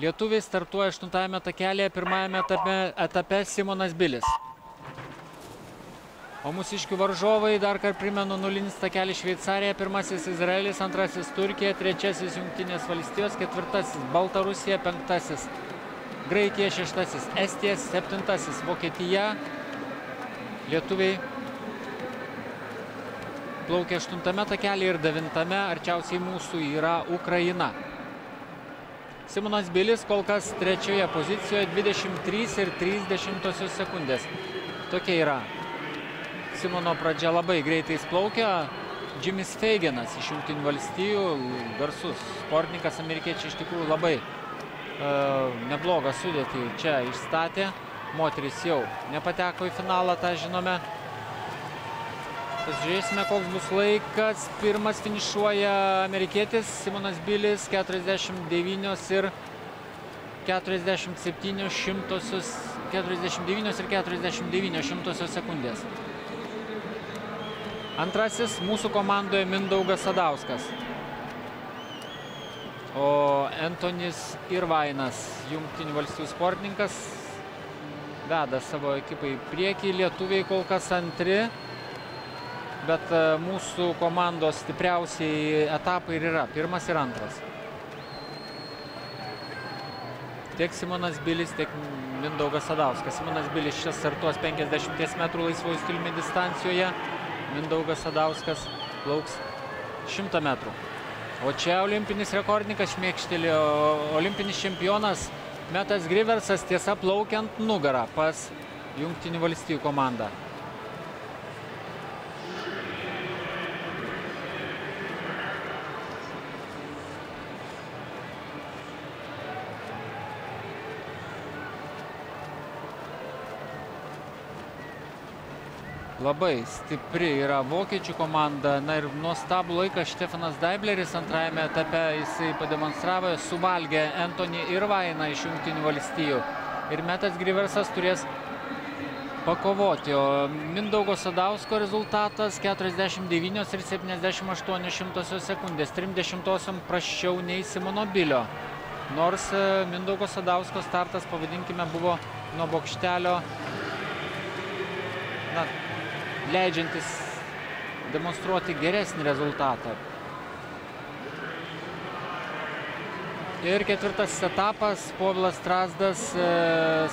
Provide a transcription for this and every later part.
Lietuviai startuoja aštuntame takelėje, pirmajame etape, etape Simonas Bilis. O mūsiškių varžovai, dar kartą primenu, nulinis takelis Šveicarija, pirmasis Izraelis, antrasis Turkija, trečiasis Junktinės valstijos, ketvirtasis Baltarusija, penktasis Graikija, šeštasis Estija, septintasis Vokietija. Lietuviai plaukia aštuntame takelį ir devintame, arčiausiai mūsų yra Ukraina. Simonas Bilis kol kas trečioje pozicijoje 23 ir 30 sekundės. Tokia yra. Simono pradžia labai greitai plaukia. Jimis Feigenas iš Junktinių valstijų, garsus sportininkas, amerikiečiai iš tikrųjų labai uh, neblogą sudėtį čia išstatė. Moteris jau nepateko į finalą, tą žinome. Pasižiūrėsime, koks bus laikas. Pirmas finišuoja amerikietis Simonas Bilis, 49 ir 47 šimtosius, 49 ir 49 šimtosios sekundės. Antrasis mūsų komandoje Mindaugas Sadauskas. O Antonis Irvainas, Jungtinių valstybių sportininkas, veda savo ekipą į priekį. Lietuviai kol kas antri bet e, mūsų komandos stipriausiai etapai ir yra pirmas ir antras. Tiek Simonas Bilis, tiek Mindaugas Sadauskas. Simonas Bilis čia startuos 50 metrų laisvojų stiliumi distancijoje. Mindaugas Sadauskas plauks 100 metrų. O čia olimpinis rekordininkas šmėkštelėjo, olimpinis čempionas Metas Griversas tiesa plaukiant nugarą pas Jungtinių valstybių komandą. Labai stipri yra vokiečių komanda. Na ir nuostabų laiką Štefanas Daibleris antrajame etape jisai pademonstravo, suvalgė Antonį Irvainą iš Jungtinių valstijų. Ir Metas Griversas turės pakovoti. O Mindaugo Sadausko rezultatas 49 ir 78 šimtosios sekundės. 30 praščiau nei Simono Bilio. Nors e, Mindaugo Sadausko startas, pavadinkime, buvo nuo bokštelio na, leidžiantis demonstruoti geresnį rezultatą. Ir ketvirtasis etapas, Povilas Strasdas e,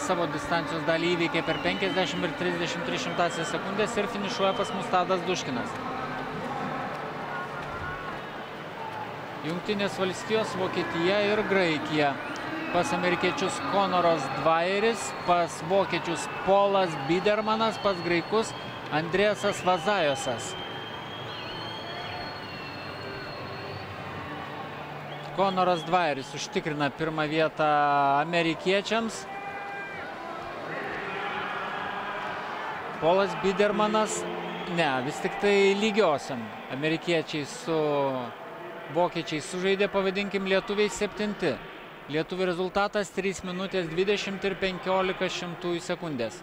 savo distancijos dalį įveikė per 50 ir 33 sekundės ir finišuoja pas mus Tadas Duškinas. Jungtinės valstijos, Vokietija ir Graikija. Pas amerikiečius Konoras Dvairis, pas vokiečius Polas Bidermanas, pas graikus Andrėsas Vazajosas. Konoras Dvairis užtikrina pirmą vietą amerikiečiams. Polas Bidermanas, ne, vis tik tai lygiosiam. Amerikiečiai su vokiečiai sužaidė, pavadinkim, lietuviai septinti. Lietuvių rezultatas 3 minutės 20 ir 15 šimtųjų sekundės.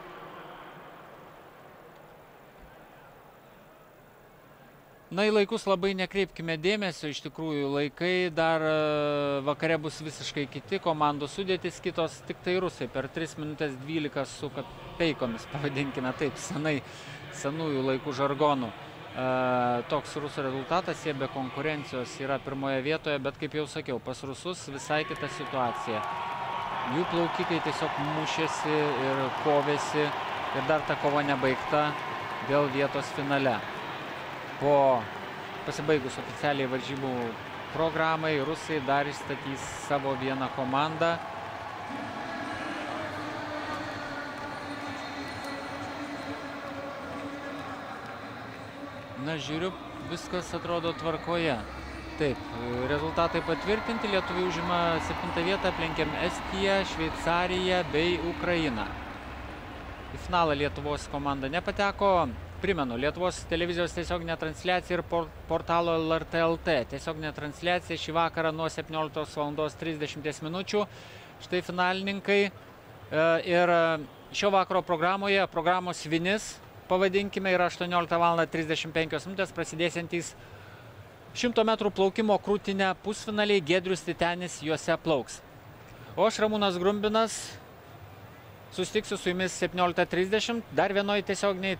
Na, į laikus labai nekreipkime dėmesio, iš tikrųjų laikai dar e, vakare bus visiškai kiti, komandos sudėtis kitos, tik tai rusai per 3 minutės 12 su kapeikomis, pavadinkime taip, senai, senųjų laikų žargonų. E, toks rusų rezultatas, jie be konkurencijos yra pirmoje vietoje, bet kaip jau sakiau, pas rusus visai kita situacija. Jų plaukikai tiesiog mušėsi ir kovėsi ir dar ta kova nebaigta dėl vietos finale po pasibaigus oficialiai varžybų programai rusai dar išstatys savo vieną komandą. Na, žiūriu, viskas atrodo tvarkoje. Taip, rezultatai patvirtinti, lietuviai užima 7 vietą, aplenkėm Estiją, Šveicariją bei Ukrainą. Į finalą Lietuvos komanda nepateko, Primenu, Lietuvos televizijos tiesioginė transliacija ir portalo LRT LT. Tiesioginė transliacija šį vakarą nuo 17 val. 30 minučių. Štai finalininkai. E, ir šio vakaro programoje, programos Vinis, pavadinkime, yra 18 val. 35 minutės prasidėsiantys 100 metrų plaukimo krūtinę pusfinaliai Gedrius Titenis juose plauks. O aš Ramūnas Grumbinas susitiksiu su jumis 17.30 dar vienoje tiesioginiai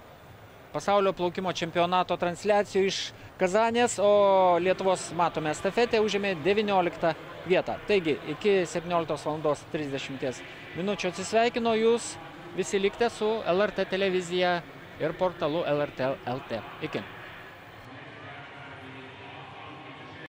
pasaulio plaukimo čempionato transliacijų iš Kazanės, o Lietuvos matome estafetė užėmė 19 vietą. Taigi iki 17 val. 30 minučių atsisveikino jūs, visi likte su LRT televizija ir portalu LRT LT. Iki.